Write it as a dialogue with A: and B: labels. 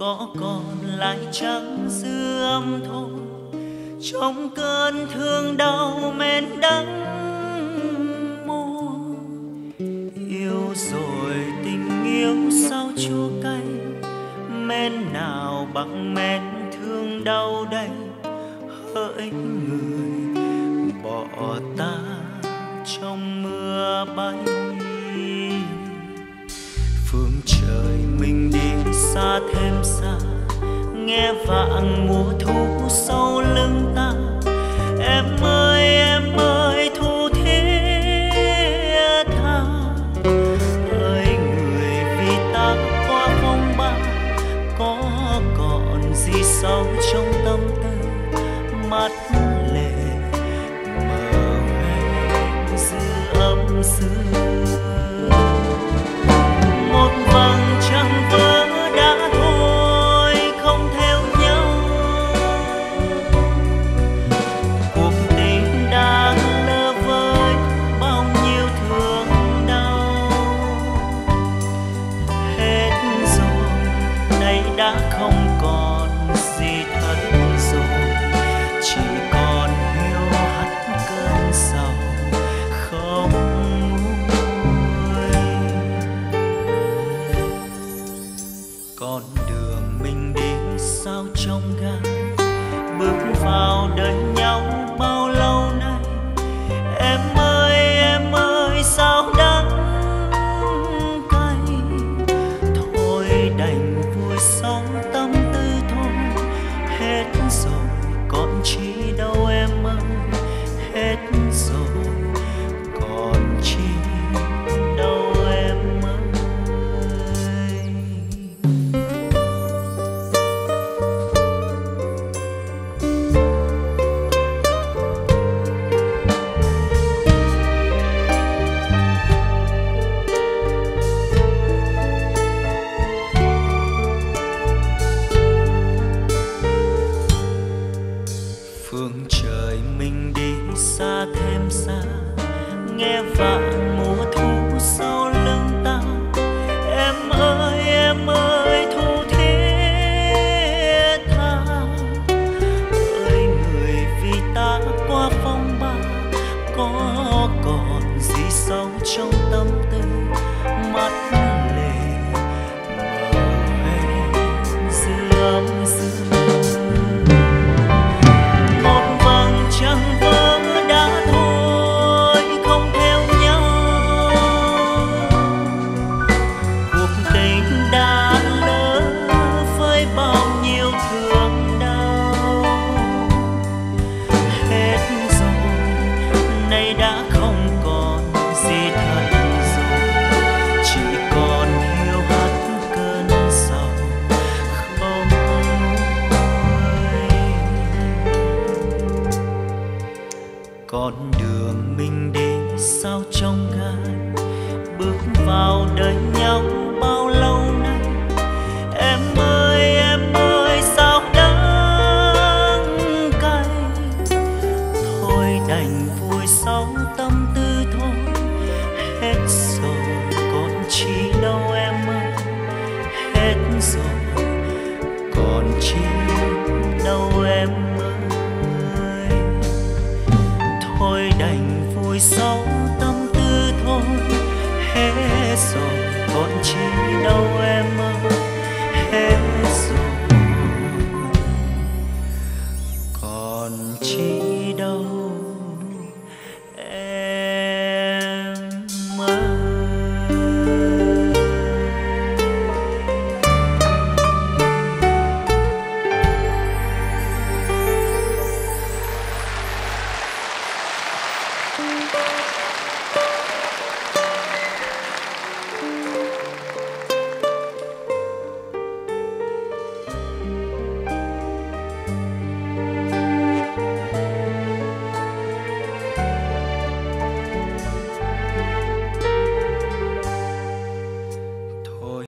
A: có còn lại trắng dương thôi trong cơn thương đau men đắng môi yêu rồi tình yêu sao chua cay men nào bằng men thương đau đây hỡi người, bỏ ta trong mưa bay. Phương trời mình đi xa thêm xa, nghe vạn mùa thu con đường mình đi sao trong gai bước vào đời sâu trong tâm tư, mắt lệ mờ hoen dư âm một vầng trăng vỡ đã thôi, không theo nhau. Cuộc tình đã lỡ với bao nhiêu thương đau. Hết rồi nay đã không con đường mình đi, sao trong gai bước vào đời nhau bao lâu nay? Em ơi em ơi, sao đắng cay? Thôi đành vui sống tâm tư còn chi đâu em ơi hết rồi. Còn chi đâu?